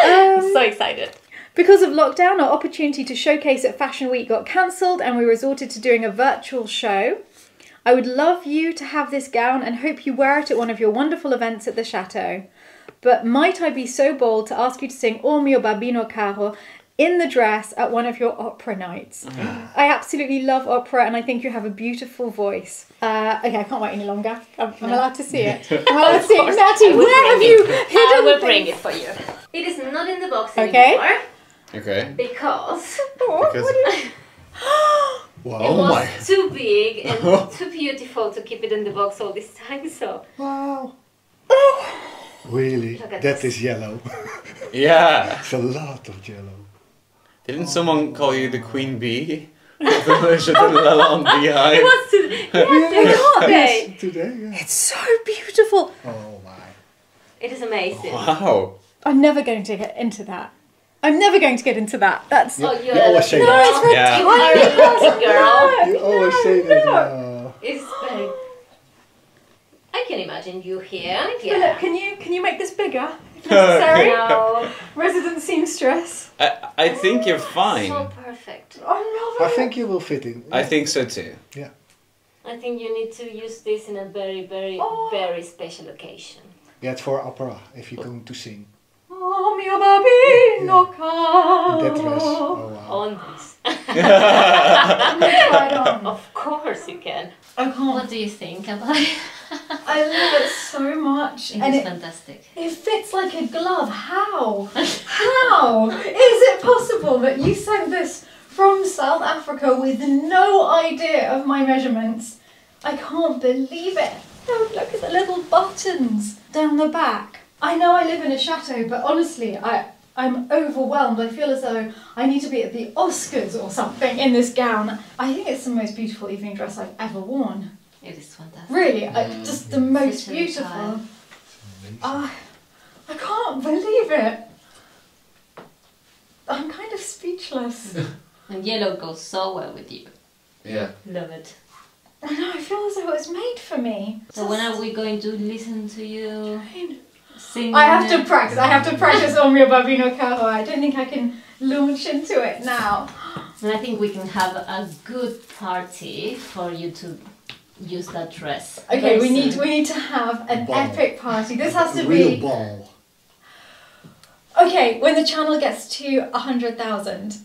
Um, so excited. Because of lockdown, our opportunity to showcase at Fashion Week got cancelled, and we resorted to doing a virtual show. I would love you to have this gown and hope you wear it at one of your wonderful events at the chateau. But might I be so bold to ask you to sing O mio babbino caro in the dress at one of your opera nights? I absolutely love opera and I think you have a beautiful voice. Uh, okay, I can't wait any longer. I'm, I'm allowed to see it. <laughs> I'm allowed to see it. Natty, where have bring you it. hidden I will things? bring it for you. It is not in the box Okay. anymore Okay. because <laughs> Oh, Because- what do you- <gasps> Wow. Oh it Oh was my. too big and <laughs> oh. too beautiful to keep it in the box all this time. So Wow. <sighs> Really? Look at That this. is yellow. <laughs> yeah. it's a lot of yellow. Didn't someone call you the queen bee? From the Chateau de Lalande beehive? it was too. Yes, can't? Yes, today, yeah. It's so beautiful. Oh my. It is amazing. Wow. I'm never going to get into that. I'm never going to get into that. That's You, Oh, you you're always a say girl. that. Yeah. You are a lucky girl. You always say that. no. It's very. I can imagine you here. Philip, Yeah. can you can you make this bigger? If <laughs> necessary. No. Resident seamstress. I, I think you're oh, fine. So fine. perfect. I love I think you will fit in. I think so too. Yeah. I think you need to use this in a very, very, Oh. very special occasion. Yeah, it's for opera if you're going to sing. Oh mio babbino In that dress. Oh wow. On this. <laughs> Of course you can. I can't. What do you think about it? I love it so much, It and is it, fantastic. it fits like a glove. How? <laughs> How is it possible that you sent this from South Africa with no idea of my measurements? I can't believe it. Oh, look at the little buttons down the back. I know I live in a chateau, but honestly, I I'm overwhelmed. I feel as though I need to be at the Oscars or something in this gown. I think it's the most beautiful evening dress I've ever worn. It is fantastic. Really, I, just the most Such beautiful. time. I, ah, I can't believe it. I'm kind of speechless. <laughs> And yellow goes so well with you. Yeah. Love it. I know, I feel as though it was made for me. So when are we going to listen to you sing? I have to practice. I have to practice on mio babbino caro. I don't think I can launch into it now. And I think we can have a good party for you to use that dress. Okay, we need we need to have an Ball. epic party. This has to real be ball. okay. When the channel gets to a hundred thousand, I was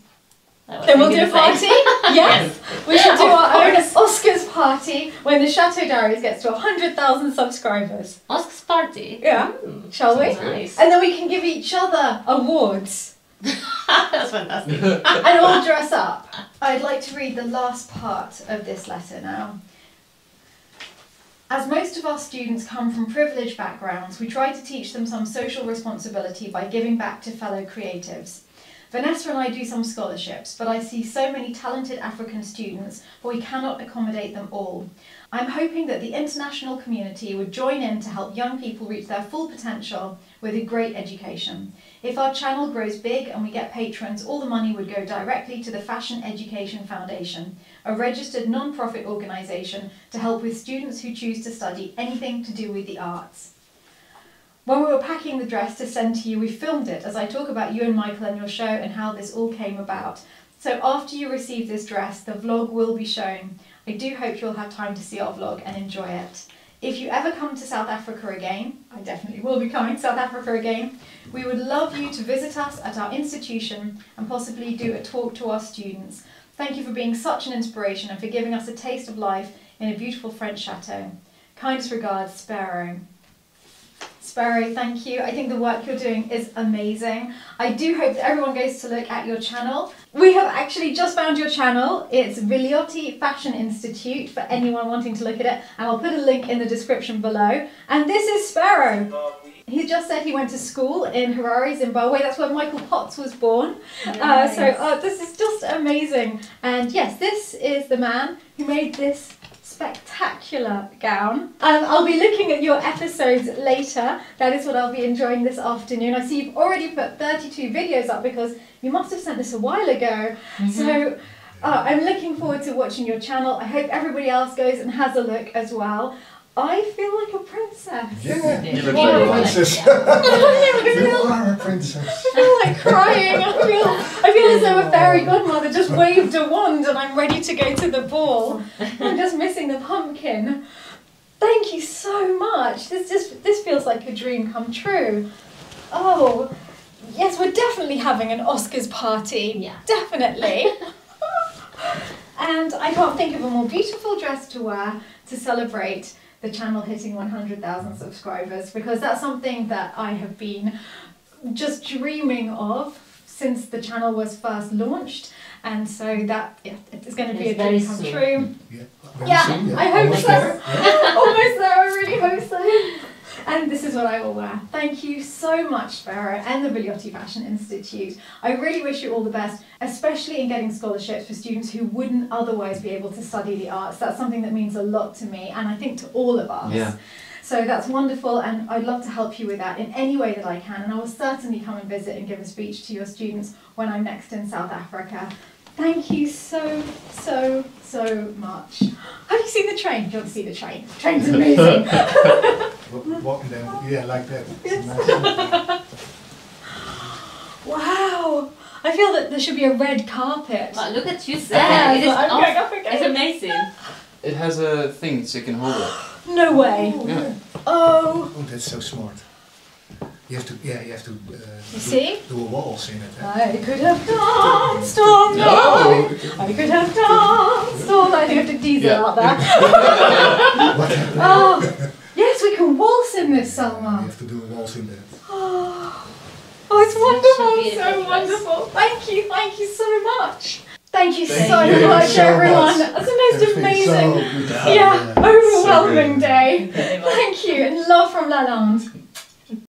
then we'll do a party. <laughs> yes, we should do Of our own. Oscars party when the Chateau Diaries gets to a hundred thousand subscribers. Oscar's party. Yeah, Mm, shall we? Nice. And then we can give each other awards <laughs> That's fantastic. <laughs> and all dress up. I'd like to read the last part of this letter now. As most of our students come from privileged backgrounds, we try to teach them some social responsibility by giving back to fellow creatives. Vanessa and I do some scholarships, but I see so many talented African students, but we cannot accommodate them all. I'm hoping that the international community would join in to help young people reach their full potential with a great education. If our channel grows big and we get patrons, all the money would go directly to the Fashion Education Foundation, a registered non profit organisation to help with students who choose to study anything to do with the arts. When we were packing the dress to send to you, we filmed it as I talk about you and Michael and your show and how this all came about. So after you receive this dress, the vlog will be shown. I do hope you'll have time to see our vlog and enjoy it. If you ever come to South Africa again, I definitely will be coming to South Africa again, we would love you to visit us at our institution and possibly do a talk to our students. Thank you for being such an inspiration and for giving us a taste of life in a beautiful French chateau. Kindest regards, Spero. Spero, thank you. I think the work you're doing is amazing. I do hope that everyone goes to look at your channel. We have actually just found your channel. It's Villioti Fashion Institute for anyone wanting to look at it, and I'll put a link in the description below. And this is Spero. He just said he went to school in Harare, Zimbabwe. That's where Michael Potts was born. Uh, so uh, this is just amazing. And yes, this is the man who made this spectacular gown. Um, I'll be looking at your episodes later. That is what I'll be enjoying this afternoon. I see you've already put 32 videos up because you must have sent this a while ago. So uh, I'm looking forward to watching your channel. I hope everybody else goes and has a look as well. I feel like a princess. Yeah, You look <laughs> you are like a a princess. I you feel, are a princess. I feel like crying. I feel, I feel as though a fairy godmother just waved a wand and I'm ready to go to the ball. I'm just missing the pumpkin. Thank you so much. This just this feels like a dream come true. Oh, yes, we're definitely having an Oscars party. Yeah. Definitely. <laughs> and I can't think of a more beautiful dress to wear to celebrate the channel hitting 100,000 subscribers because that's something that I have been just dreaming of since the channel was first launched. And so that yeah, it's going to be It's a dream come soon. true. Yeah, Yeah, soon, I hope Almost so. there. <laughs> Almost there, I really hope so. And this is what I will wear. Thank you so much, Spero, and the Villioti Fashion Institute. I really wish you all the best, especially in getting scholarships for students who wouldn't otherwise be able to study the arts. That's something that means a lot to me, and I think to all of us. Yeah. So that's wonderful, and I'd love to help you with that in any way that I can. And I will certainly come and visit and give a speech to your students when I'm next in South Africa. Thank you so, so, so much. Have you seen the train? Do You want to see the train? The <laughs> train's amazing. Walking down, yeah, like that. It's nice. <laughs> wow. I feel that there should be a red carpet. Wow, look at you Yeah, stand. It is I'm aw- going up again. It's amazing. It has a thing so you can hold it. No way. Yeah. Oh, Oh, that's so smart. You have to, yeah, you have to uh, do, see? do a waltz in it. huh? I could have danced all No. night. I could have danced all night. You have to diesel Yeah. out there. <laughs> What happened? Oh, yes, we can waltz in this, You have to do a waltz in that. <gasps> Oh, oh it's Such wonderful, so dress. wonderful. Thank you, thank you so much. Thank you Thank so you much, so everyone. much. That's the most Everything's amazing. So beautiful. yeah, overwhelming So day. Thank you, and love from Lalande.